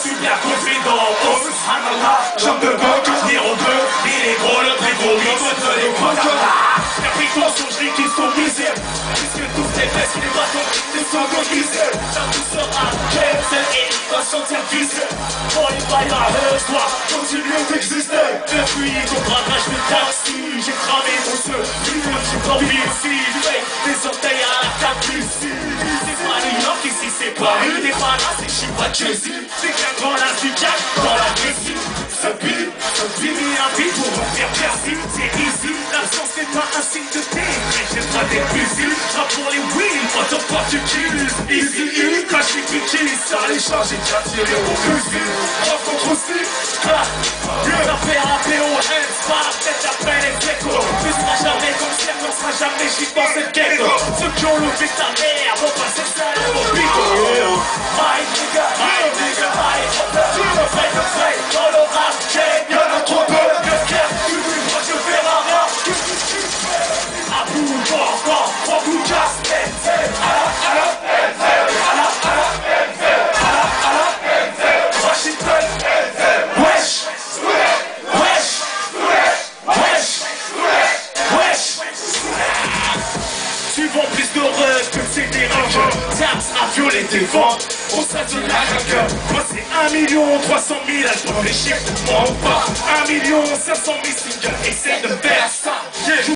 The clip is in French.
super confident Oh, pose J'en peux pas que je au peu Il est gros le prix pour lui Faut te les Y'a pris conscience je dis qu'ils sont visibles Puisque tous les fesses les bâtons Ils sont mobilisés La douceur à Kessel et il va sentir visé On y va y'a le toi Continue d'exister. Depuis ton braquage de taxi J'ai cramé mon feu. Vive, j'ai pas envie ici Fake, des orteils Paris pas c'est pas Jay-Z C'est qu'un grand cash dans la Jessie Ce beat, ce beat, un beat pour refaire Bercy C'est easy, l'absence n'est pas un signe de paix j'ai pas des fusils, rap pour les wheels Autoportucules, easy, easy Quand je suis piqué, ça les charges, j'ai déjà tiré au fusil. Rap contre aussi, ah L'affaire à POS, pas la tête après les échos. Tu seras jamais comme on sera jamais chic dans cette ghetto. Ceux qui ont levé ta mère vont passer c'est rancœurs Taps à violer tes ventes. On s'attend à craqueur Moi c'est 1 million 300 000 albums Les chiffres ne mentent pas 1 million 500 000 singles. Essaye de faire ça yeah.